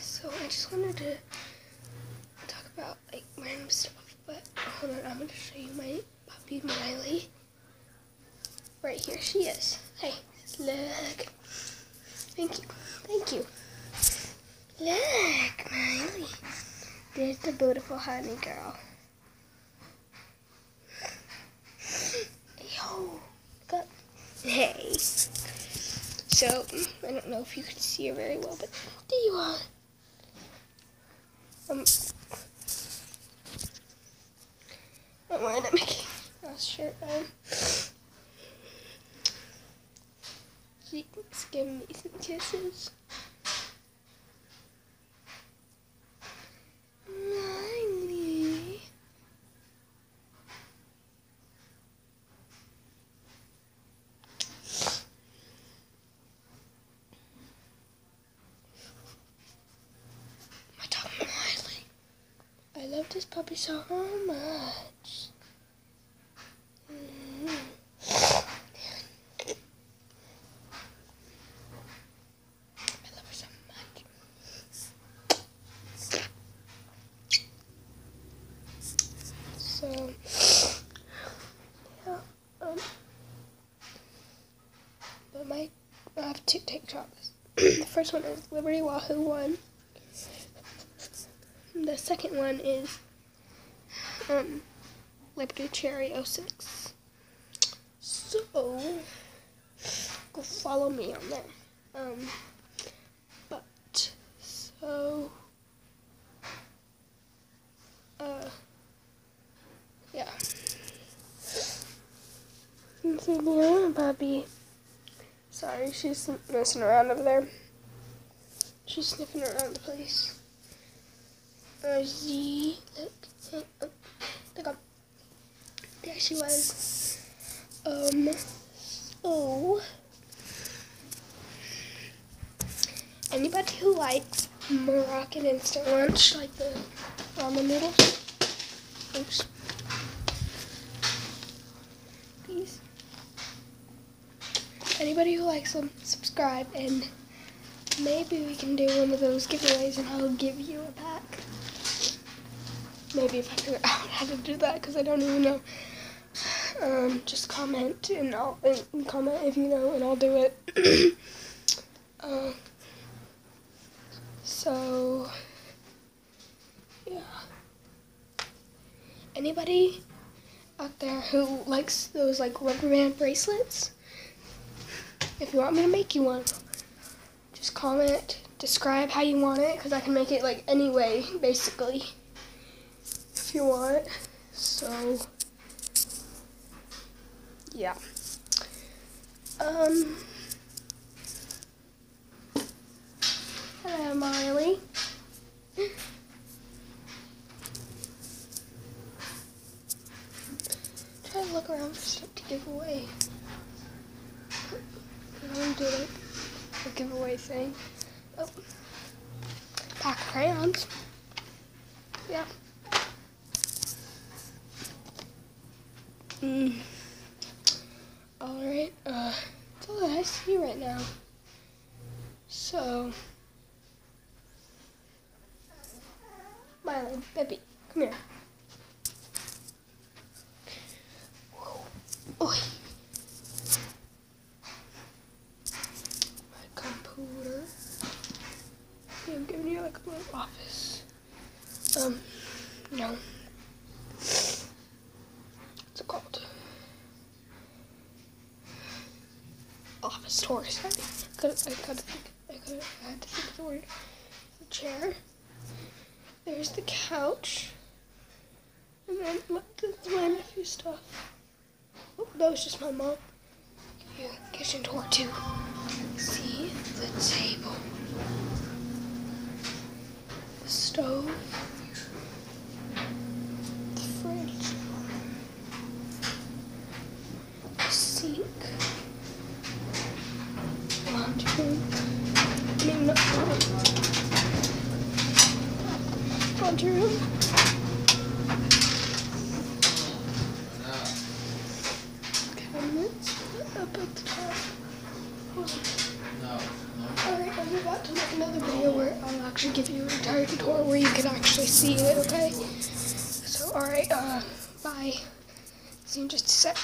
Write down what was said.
so I just wanted to talk about like random stuff, but hold on, I'm gonna show you my puppy Miley. Right here she is. Hey, look. Thank you, thank you. Look, Miley. There's the beautiful honey girl. Yo, look up. Hey. So, I don't know if you can see her very well, but there you are. Um, I'm wearing a Mickey Mouse shirt on. She's giving me some kisses. Miley. My dog Miley. I love this puppy so much. So, yeah, um, but my, I have two TikToks. the first one is Liberty Wahoo one. The second one is um, Liberty Cherry 06. So, go follow me on there. Um, but, so, uh, yeah. You can see the other puppy. Sorry, she's messing around over there. She's sniffing around the place. Uh, Z, look, look, look. There she was. Um, so, anybody who likes Maruchan instant lunch, like the ramen noodles, oops, please. Anybody who likes them, subscribe, and maybe we can do one of those giveaways, and I'll give you a pack. Maybe if I figure out how to do that, because I don't even know. Um, just comment and I'll and comment if you know, and I'll do it. uh, so yeah. Anybody out there who likes those like rubber band bracelets? If you want me to make you one, just comment, describe how you want it, because I can make it like any way, basically, if you want. So, yeah. Um. Hello, Miley. Try to look around for stuff to give away. I want to do like a giveaway thing. Oh, pack crayons. Yeah. Mm. All right. Uh, that's all that I see right now. So, Miley, baby, come here. Oi. My computer. I'm giving you like a little office. Um, no. Oh, Office tour. Sorry. I could I gotta think. I could I had to think of the word. The chair. There's the couch. And then there's my nephew stuff. Oh, that was just my mom. Kitchen tour too. See the table, the stove, Alright, I'm about to make another video where I'll actually give you an entire tutorial where you can actually see it, okay? So, alright, uh, bye. See you in just a sec.